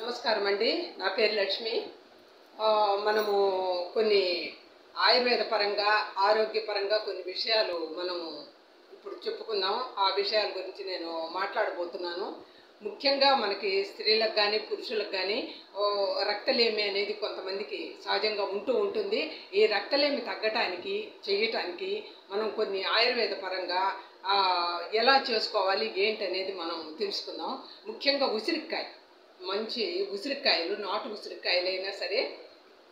నమస్కారం అండి నా పేరు లక్ష్మి. మనము కొన్ని ఆయుర్వేద పరంగా ఆరోగ్యపరంగా కొన్ని విషయాలు మనము ఇప్పుడు చెప్పుకుందాం. ఆ విషయాల గురించి నేను మాట్లాడబోతున్నాను. ముఖ్యంగా మనకి స్త్రీలకు కానీ పురుషులకు కానీ రక్తలేమి అనేది కొంతమందికి సహజంగా ఉంటూ ఉంటుంది. ఈ రక్తలేమి తగ్గటానికి చేయటానికి మనం కొన్ని ఆయుర్వేద పరంగా ఎలా చేసుకోవాలి ఏంటి అనేది మనం తెలుసుకుందాం. ముఖ్యంగా ఉసిరికాయ. మంచి ఉసిరికాయలు నాటు ఉసిరికాయలైనా సరే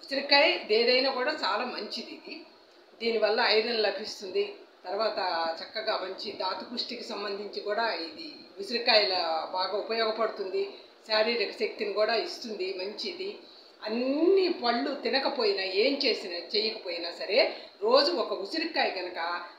ఉసిరికాయ దేదైనా కూడా చాలా మంచిది ఇది. దీనివల్ల ఐరన్ లభిస్తుంది. తర్వాత చక్కగా మంచి ధాతుపుష్టికి సంబంధించి కూడా ఇది ఉసిరికాయల బాగా ఉపయోగపడుతుంది. శారీరక శక్తిని కూడా ఇస్తుంది మంచిది. అన్ని పళ్ళు తినకపోయినా ఏం చేసినా చేయకపోయినా సరే రోజు ఒక ఉసిరికాయ కనుక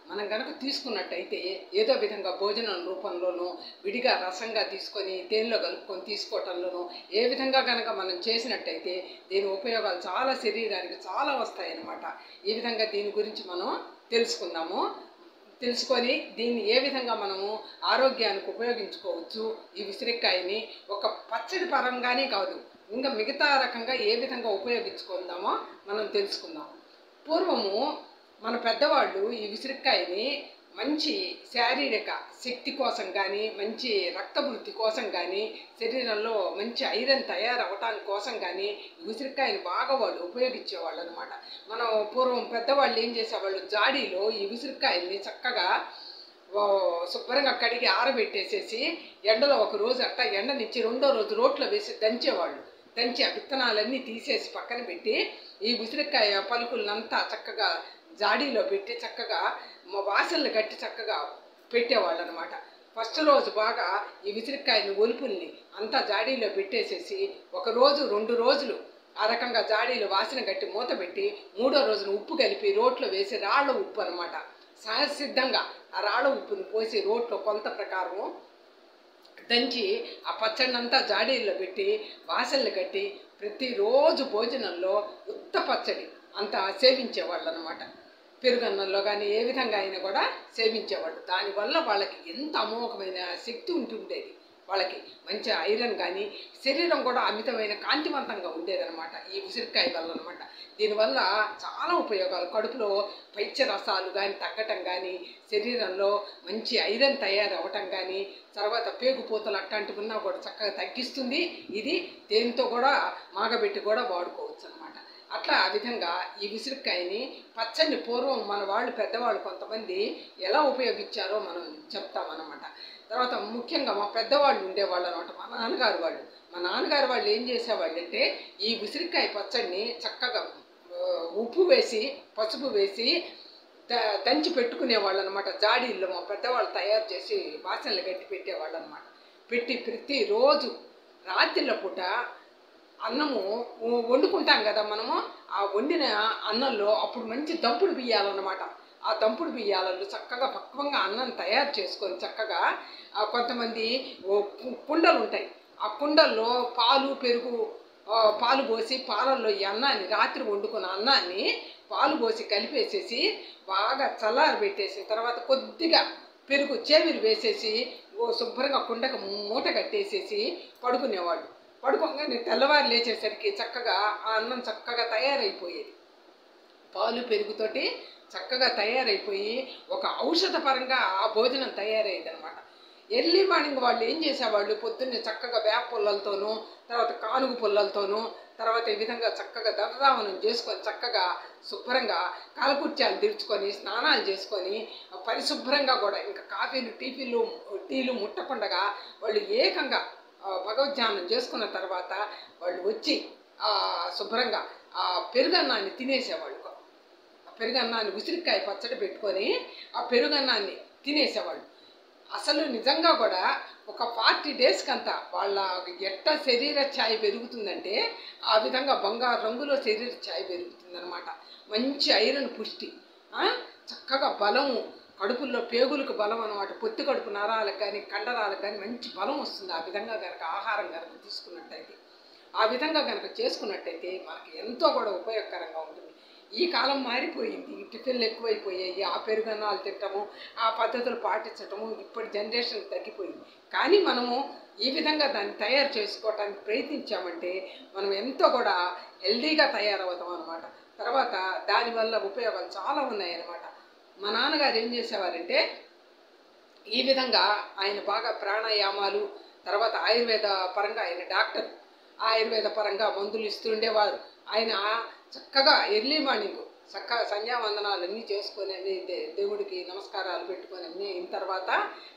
మనం కనుక తీసుకున్నట్టయితే ఏదో విధంగా భోజనం రూపంలోనూ విడిగా రసంగా తీసుకొని తేనెలో కలుపుకొని తీసుకోవటంలోనూ ఏ విధంగా కనుక మనం చేసినట్టయితే దీని ఉపయోగాలు చాలా శరీరానికి చాలా వస్తాయన్నమాట. ఈ విధంగా దీని గురించి మనం తెలుసుకుందాము. తెలుసుకొని దీన్ని ఏ విధంగా మనము ఆరోగ్యానికి ఉపయోగించుకోవచ్చు? ఈ విసిరికాయని ఒక పచ్చడి పరంగానే కాదు ఇంకా మిగతా రకంగా ఏ విధంగా ఉపయోగించుకుందామో మనం తెలుసుకుందాం. పూర్వము మన పెద్దవాళ్ళు ఈ విసిరికాయని మంచి శారీరక శక్తి కోసం కానీ మంచి రక్తవృద్ధి కోసం కానీ శరీరంలో మంచి ఐరన్ తయారవటానికి కోసం కానీ ఈ ఉసిరికాయని బాగా వాళ్ళు ఉపయోగించేవాళ్ళు అనమాట మనం పూర్వం పెద్దవాళ్ళు ఏం చేసేవాళ్ళు? జాడీలో ఈ ఉసిరికాయల్ని చక్కగా శుభ్రంగా కడిగి ఆరబెట్టేసేసి ఎండలో ఒక రోజు అట్టా ఎండనిచ్చి రెండో రోజు రోట్లో వేసి దంచేవాళ్ళు. దంచి ఆ విత్తనాలన్నీ తీసేసి పక్కన పెట్టి ఈ ఉసిరికాయ పలుకులనంతా చక్కగా జాడీలో పెట్టి చక్కగా వాసనలు కట్టి చక్కగా పెట్టేవాళ్ళు అనమాట ఫస్ట్ రోజు బాగా ఈ విసిరికాయని ఒలుపుల్ని అంతా జాడీలో పెట్టేసేసి ఒక రోజు రెండు రోజులు ఆ రకంగా జాడీలో వాసన కట్టి మూత పెట్టి మూడో రోజున ఉప్పు కలిపి రోట్లో వేసి రాళ్ళ ఉప్పు అనమాట. సహసిద్ధంగా ఆ రాళ్ళ ఉప్పుని పోసి రోట్లో కొంత ప్రకారం దంచి ఆ పచ్చడినంతా జాడీల్లో పెట్టి వాసనలు కట్టి ప్రతిరోజు భోజనంలో ఉత్త పచ్చడి అంతా సేవించేవాళ్ళు అనమాట పెరుగన్నంలో కానీ ఏ విధంగా అయినా కూడా సేవించేవాళ్ళు. దానివల్ల వాళ్ళకి ఎంత అమోఘమైన శక్తి ఉంటుండేది వాళ్ళకి మంచి ఐరన్ కానీ శరీరం కూడా అమితమైన కాంతివంతంగా ఉండేదనమాట ఈ ఉసిరికాయ వల్ల అనమాట దీనివల్ల చాలా ఉపయోగాలు. కడుపులో పైత్య రసాలు కానీ తగ్గటం కానీ శరీరంలో మంచి ఐరన్ తయారవటం కానీ తర్వాత పేగుపోతలు అట్లాంటివి ఉన్నా కూడా చక్కగా తగ్గిస్తుంది. ఇది దేనితో కూడా మాగబెట్టి కూడా వాడుకోవచ్చు అనమాట అట్లా ఆ విధంగా ఈ ఉసిరికాయని పచ్చని పూర్వం మన వాళ్ళు పెద్దవాళ్ళు కొంతమంది ఎలా ఉపయోగించారో మనం చెప్తామన్నమాట. తర్వాత ముఖ్యంగా మా పెద్దవాళ్ళు ఉండేవాళ్ళు అనమాట మా నాన్నగారు వాళ్ళు. మా నాన్నగారు వాళ్ళు ఏం చేసేవాళ్ళు అంటే ఈ ఉసిరికాయ పచ్చడిని చక్కగా ఉప్పు వేసి పసుపు వేసి ద- దంచి పెట్టుకునేవాళ్ళు అనమాట జాడీల్లో మా పెద్దవాళ్ళు తయారు చేసి వాసనలు కట్టి పెట్టేవాళ్ళు అనమాట పెట్టి ప్రతిరోజు రాత్రిళ్ళ పూట అన్నము వండుకుంటాం కదా మనము. ఆ వండిన అన్నంలో అప్పుడు మంచి దంపుడు బియ్యాలన్నమాట. ఆ దంపుడు బియ్యాలలో చక్కగా పక్వంగా అన్నం తయారు చేసుకొని చక్కగా కొంతమంది కుండలు ఉంటాయి. ఆ కుండల్లో పాలు పెరుగు పాలు పోసి పాలల్లో ఈ అన్నాన్ని రాత్రి వండుకున్న అన్నాన్ని పాలు పోసి కలిపేసేసి బాగా చల్లారి పెట్టేసిన తర్వాత కొద్దిగా పెరుగు చేవిరి వేసేసి ఓ శుభ్రంగా కుండకు మూట కట్టేసేసి పడుకునేవాళ్ళు పడుకోగానే తెల్లవారు లేచేసరికి చక్కగా ఆ అన్నం చక్కగా తయారైపోయేది. పాలు పెరుగుతోటి చక్కగా తయారైపోయి ఒక ఔషధ పరంగా ఆ భోజనం తయారయ్యేది అనమాట ఎర్లీ మార్నింగ్ వాళ్ళు ఏం చేసేవాళ్ళు? పొద్దున్నే చక్కగా వేప పుల్లలతోనూ తర్వాత కానుగు పుల్లలతోనూ తర్వాత ఈ విధంగా చక్కగా దర్రావనం చేసుకొని చక్కగా శుభ్రంగా కాలకుర్చాలు తీర్చుకొని స్నానాలు చేసుకొని పరిశుభ్రంగా కూడా ఇంకా కాఫీలు టీఫీలు టీలు ముట్టకుండగా వాళ్ళు ఏకంగా భగవద్ధ్యానం చేసుకున్న తర్వాత వాళ్ళు వచ్చి శుభ్రంగా ఆ పెరుగన్నాన్ని తినేసేవాళ్ళు. ఆ పెరుగన్నాన్ని ఉసిరికాయ పచ్చడి పెట్టుకొని ఆ పెరుగన్నాన్ని తినేసేవాళ్ళు. అసలు నిజంగా కూడా ఒక ఫార్టీ డేస్కి అంతా వాళ్ళ ఎట్ట శరీర ఛాయ్ పెరుగుతుందంటే ఆ విధంగా బంగారు రంగులో శరీర ఛాయ్ పెరుగుతుందన్నమాట. మంచి ఐరన్ పుష్టి చక్కగా బలము కడుపుల్లో పేగులకు బలం అనమాట పొత్తి కడుపు నరాలకు కానీ కండరాలకు కానీ మంచి బలం వస్తుంది. ఆ విధంగా కనుక ఆహారం కనుక తీసుకున్నట్టయితే ఆ విధంగా కనుక చేసుకున్నట్టయితే మనకి ఎంతో కూడా ఉపయోగకరంగా ఉంటుంది. ఈ కాలం మారిపోయింది. ఈ టిఫిన్లు ఎక్కువైపోయాయి. ఆ పెరుగన్నాలు తింటము ఆ పద్ధతులు పాటించటము ఇప్పటి జనరేషన్ తగ్గిపోయింది. కానీ మనము ఈ విధంగా దాన్ని తయారు చేసుకోవటానికి ప్రయత్నించామంటే మనం ఎంతో కూడా హెల్దీగా తయారవుతాం అనమాట తర్వాత దానివల్ల ఉపయోగాలు చాలా ఉన్నాయన్నమాట. మా నాన్నగారు ఏం చేసేవారంటే ఈ విధంగా ఆయన బాగా ప్రాణాయామాలు తర్వాత ఆయుర్వేద పరంగా ఆయన డాక్టర్ ఆయుర్వేద పరంగా మందులు ఇస్తుండేవారు ఆయన చక్కగా ఎర్లీ మార్నింగ్ చక్కగా సంధ్యావందనాలు అన్నీ చేసుకొని అన్ని దేవుడికి నమస్కారాలు పెట్టుకొని అన్నీ అయిన తర్వాత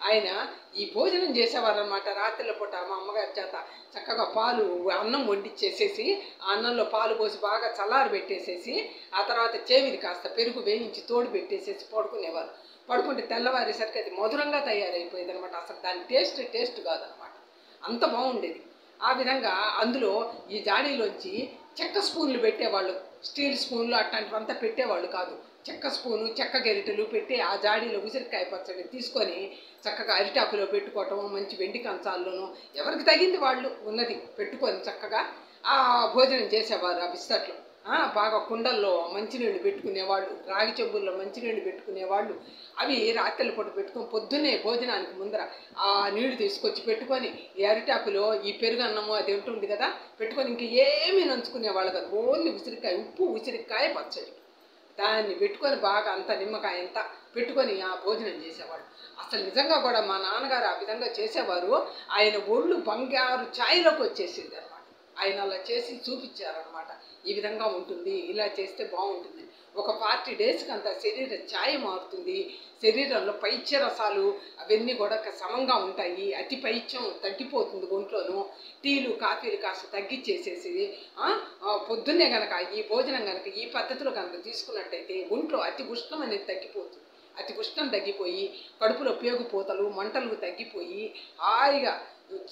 ఆయన ఈ భోజనం చేసేవారు అనమాట రాత్రిల పూట మా అమ్మగారి చేత చక్కగా పాలు అన్నం వండిచ్చేసేసి ఆ అన్నంలో పాలు పోసి బాగా చల్లారి పెట్టేసేసి ఆ తర్వాత చేవిది కాస్త పెరుగు వేయించి తోడు పెట్టేసేసి పడుకునేవారు. పడుకుంటే తెల్లవారేసరికి అది మధురంగా తయారైపోయేది అనమాట అసలు దాని టేస్ట్ టేస్ట్ కాదనమాట అంత బాగుండేది. ఆ విధంగా అందులో ఈ జాడీలోంచి చెక్క స్పూన్లు పెట్టేవాళ్ళు. స్టీల్ స్పూన్లు అట్లాంటివంతా పెట్టేవాళ్ళు కాదు. చెక్క స్పూను చెక్క గెరిటెలు పెట్టి ఆ జాడీలో ఉసిరికాయ పచ్చడి తీసుకొని చక్కగా అరిటాకులో పెట్టుకోవటం మంచి వెండి కంచాల్లోనూ ఎవరికి తగింది వాళ్ళు? ఉన్నది. పెట్టుకొని చక్కగా ఆ భోజనం చేసేవారు ఆ బిస్తట్లో బాగా కుండల్లో మంచినీళ్ళు పెట్టుకునేవాళ్ళు రాగి చెంబుల్లో మంచినీళ్ళు పెట్టుకునేవాళ్ళు. అవి రాత్రి పూట పెట్టుకొని పొద్దున్నే భోజనానికి ముందర ఆ నీళ్ళు తీసుకొచ్చి పెట్టుకొని ఈ అరిటాకులో ఈ పెరుగు అన్నము అది ఉంటుంది కదా పెట్టుకొని ఇంక ఏమీ నంచుకునేవాళ్ళు కదా. ఓన్లీ ఉసిరికాయ ఉప్పు ఉసిరికాయ పచ్చడి. దాన్ని పెట్టుకొని బాగా అంత నిమ్మకాయ అంతా పెట్టుకొని ఆ భోజనం చేసేవాడు అసలు నిజంగా కూడా మా నాన్నగారు ఆ విధంగా చేసేవారు. ఆయన ఒళ్ళు బంగారు ఛాయలోకి వచ్చేసింది. ఆయన అలా చేసి చూపించారనమాట ఈ విధంగా ఉంటుంది ఇలా చేస్తే బాగుంటుంది. ఒక ఫార్టీ డేస్కి అంత శరీర ఛాయ మారుతుంది. శరీరంలో పైచ్య రసాలు అవన్నీ కూడా సమంగా ఉంటాయి. అతి పైత్యం తగ్గిపోతుంది ఒంట్లోనూ. టీలు కాఫీలు కాస్త తగ్గించేసేసి పొద్దున్నే కనుక ఈ భోజనం కనుక ఈ పద్ధతిలో కనుక తీసుకున్నట్టయితే ఒంట్లో అతి ఉష్ణం అనేది తగ్గిపోతుంది. అతి ఉష్ణం తగ్గిపోయి కడుపులో పేగుపోతలు మంటలు తగ్గిపోయి హాయిగా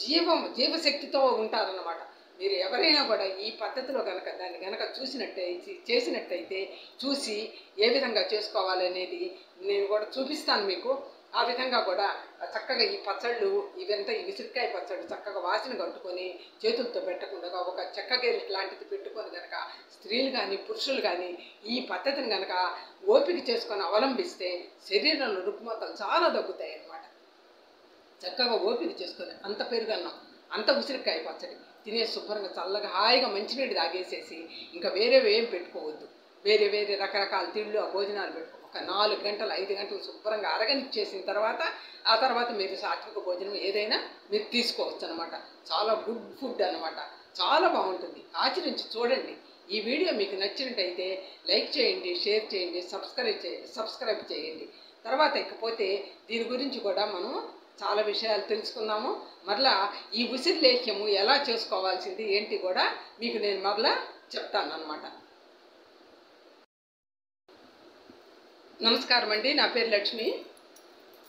జీవం జీవశక్తితో ఉంటారన్నమాట. మీరు ఎవరైనా కూడా ఈ పద్ధతిలో కనుక దాన్ని కనుక చూసినట్టయితే చేసినట్టయితే చూసి ఏ విధంగా చేసుకోవాలనేది నేను కూడా చూపిస్తాను మీకు. ఆ విధంగా కూడా చక్కగా ఈ పచ్చళ్ళు ఇవంతా ఈ విసిరికాయ పచ్చళ్ళు చక్కగా వాసన కట్టుకొని చేతులతో పెట్టకుండా ఒక చెక్కగేరి లాంటిది పెట్టుకొని కనుక స్త్రీలు కానీ పురుషులు కానీ ఈ పద్ధతిని కనుక ఓపిక చేసుకొని అవలంబిస్తే శరీరంలో రుగ్మతలు చాలా తగ్గుతాయి అన్నమాట చక్కగా ఓపిక చేసుకొని అంత పెరుగన్నం. అంత ఉసిరికాయ పచ్చడి. తినే శుభ్రంగా చల్లగా హాయిగా మంచినీళ్ళు తాగేసేసి ఇంకా వేరేవి ఏం పెట్టుకోవద్దు. వేరే వేరే రకరకాల తిళ్ళు ఆ భోజనాలు పెట్టుకో. ఒక నాలుగు గంటలు ఐదు గంటలు శుభ్రంగా అరగనిచ్చేసిన తర్వాత ఆ తర్వాత మీరు సాత్విక భోజనం ఏదైనా మీరు తీసుకోవచ్చు అనమాట చాలా గుడ్ ఫుడ్ అనమాట చాలా బాగుంటుంది. ఆచరించి చూడండి. ఈ వీడియో మీకు నచ్చినట్టయితే లైక్ చేయండి షేర్ చేయండి సబ్స్క్రైబ్ చేయండి సబ్స్క్రైబ్ చేయండి. తర్వాత ఇకపోతే దీని గురించి కూడా మనం చాలా విషయాలు తెలుసుకున్నాము మరలా ఈ ఉసిరి లేఖ్యము ఎలా చేసుకోవాల్సింది ఏంటి కూడా మీకు నేను మరలా చెప్తాను నమస్కారం అండి నా పేరు లక్ష్మి.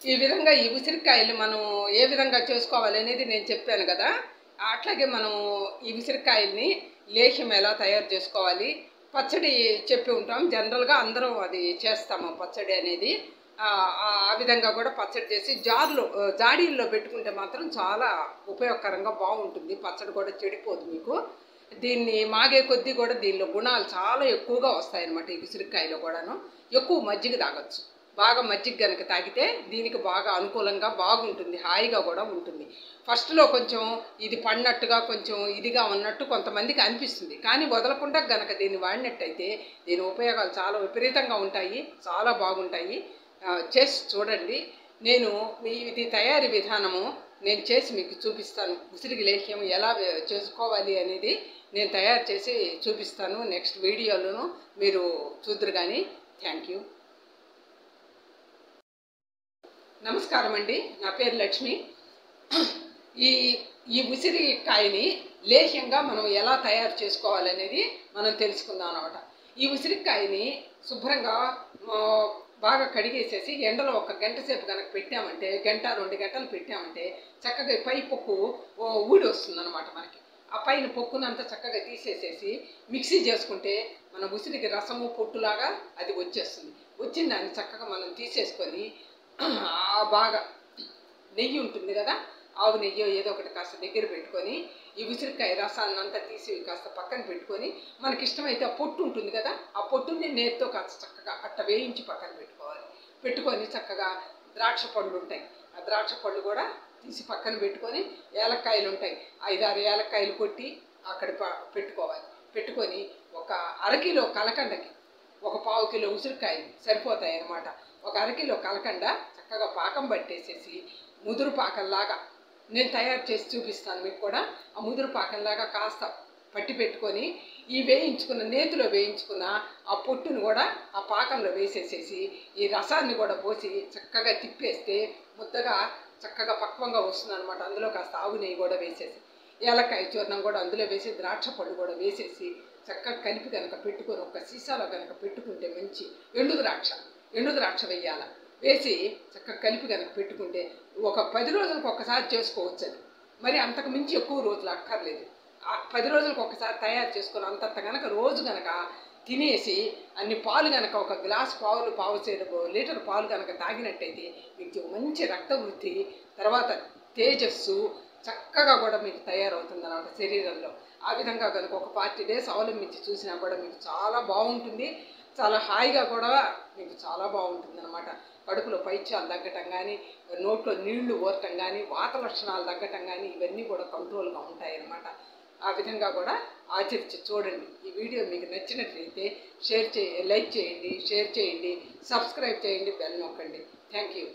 ఈ విధంగా ఈ ఉసిరికాయలు మనం ఏ విధంగా చేసుకోవాలి అనేది నేను చెప్పాను కదా. అట్లాగే మనం ఈ ఉసిరికాయల్ని లేహ్యం ఎలా తయారు చేసుకోవాలి పచ్చడి చెప్పి ఉంటాం. జనరల్గా అందరం అది చేస్తాము పచ్చడి అనేది. ఆ విధంగా కూడా పచ్చడి చేసి జార్లో జాడీల్లో పెట్టుకుంటే మాత్రం చాలా ఉపయోగకరంగా బాగుంటుంది. పచ్చడి కూడా చెడిపోదు మీకు. దీన్ని మాగే కొద్దీ కూడా దీనిలో గుణాలు చాలా ఎక్కువగా వస్తాయన్నమాట ఈ ఉసిరికాయలో కూడాను. ఎక్కువ మజ్జిగ తాగొచ్చు. బాగా మజ్జిగ కనుక తాగితే దీనికి బాగా అనుకూలంగా బాగుంటుంది. హాయిగా కూడా ఉంటుంది. ఫస్ట్లో కొంచెం ఇది పడినట్టుగా కొంచెం ఇదిగా ఉన్నట్టు కొంతమందికి అనిపిస్తుంది. కానీ వదలకుండా గనక దీన్ని వాడినట్టయితే దీని ఉపయోగాలు చాలా విపరీతంగా ఉంటాయి. చాలా బాగుంటాయి. చేసి చూడండి. నేను మీ ఇది తయారీ విధానము నేను చేసి మీకు చూపిస్తాను. ఉసిరికి లేహ్యం ఎలా చేసుకోవాలి అనేది నేను తయారు చేసి చూపిస్తాను నెక్స్ట్ వీడియోలోను. మీరు చూద్దరు కానీ థ్యాంక్ యూ. నమస్కారం అండి. నా పేరు లక్ష్మి. ఈ ఈ ఉసిరికాయని లేహ్యంగా మనం ఎలా తయారు చేసుకోవాలనేది మనం తెలుసుకుందాం అనమాట ఈ ఉసిరికాయని శుభ్రంగా బాగా కడిగేసేసి ఎండలో ఒక గంట సేపు కనుక పెట్టామంటే గంట రెండు గంటలు పెట్టామంటే చక్కగా పై పొక్కు ఓ, ఊడి వస్తుంది అనమాట మనకి. ఆ పైన పొక్కునంతా చక్కగా తీసేసేసి మిక్సీ చేసుకుంటే మన ఉసిరికి రసము పొట్టులాగా అది వచ్చేస్తుంది. వచ్చిన దాన్ని చక్కగా మనం తీసేసుకొని ఆ బాగా నెయ్యి ఉంటుంది కదా ఆవు నెయ్యి ఏదో ఒకటి కాస్త దగ్గర పెట్టుకొని ఈ ఉసిరికాయ రసాలను అంతా తీసి కాస్త పక్కన పెట్టుకొని మనకి ఇష్టమైతే ఆ పొట్టు ఉంటుంది కదా ఆ పొట్టుని నేతితో కాస్త చక్కగా అట్ట వేయించి పక్కన పెట్టుకోవాలి. పెట్టుకొని చక్కగా ద్రాక్ష పండ్లు ఉంటాయి. ఆ ద్రాక్ష పళ్ళు కూడా తీసి పక్కన పెట్టుకొని ఏలక్కాయలు ఉంటాయి. ఐదారు ఏలక్కాయలు కొట్టి అక్కడ పెట్టుకోవాలి. పెట్టుకొని ఒక అరకిలో కలకండకి ఒక పావు కిలో ఉసిరికాయలు సరిపోతాయి అన్నమాట ఒక అరకిలో కలకండ చక్కగా పాకం పట్టేసేసి ముదురు పాకంలాగా నేను తయారు చేసి చూపిస్తాను మీకు కూడా. ఆ ముదురు పాకంలాగా కాస్త పట్టి పెట్టుకొని ఈ వేయించుకున్న నేతిలో వేయించుకున్న ఆ పొట్టును కూడా ఆ పాకంలో వేసేసేసి ఈ రసాన్ని కూడా పోసి చక్కగా తిప్పేస్తే ముద్దగా చక్కగా పక్వంగా వస్తుంది అనమాట అందులో కాస్త ఆవు నెయ్యి కూడా వేసేసి ఏలకాయ చూర్ణం కూడా అందులో వేసి ద్రాక్ష పళ్ళు కూడా వేసేసి చక్కగా కలిపి కనుక పెట్టుకొని ఒక సీసాలో కనుక పెట్టుకుంటే మంచి ఎండు ద్రాక్ష ఎండు ద్రాక్ష వేయాల వేసి చక్కగా కలిపి కనుక పెట్టుకుంటే ఒక పది రోజులకు ఒక్కసారి చేసుకోవచ్చు అది. మరి అంతకు మించి ఎక్కువ రోజులు అక్కర్లేదు. పది రోజులకు ఒకసారి తయారు చేసుకొని అంతంత గనక రోజు కనుక తినేసి అన్ని పాలు కనుక ఒక గ్లాస్ పాలు పావు చేయడము లీటర్ పాలు కనుక తాగినట్టయితే మీకు మంచి రక్త వృద్ధి తర్వాత తేజస్సు చక్కగా కూడా మీకు తయారవుతుంది అన్నమాట శరీరంలో. ఆ విధంగా కనుక ఒక ఫార్టీ డేస్ అవలంబించి చూసినా కూడా మీకు చాలా బాగుంటుంది. చాలా హాయిగా కూడా మీకు చాలా బాగుంటుంది అనమాట కడుపులో పైత్యాలు తగ్గటం కానీ నోట్లో నీళ్ళు ఊరటం కానీ వాత లక్షణాలు తగ్గటం కానీ ఇవన్నీ కూడా కంట్రోల్గా ఉంటాయి అన్నమాట ఆ విధంగా కూడా ఆచరించి చూడండి. ఈ వీడియో మీకు నచ్చినట్లయితే షేర్ చే లైక్ చేయండి షేర్ చేయండి సబ్స్క్రైబ్ చేయండి బెల్ నొక్కండి. Thank you.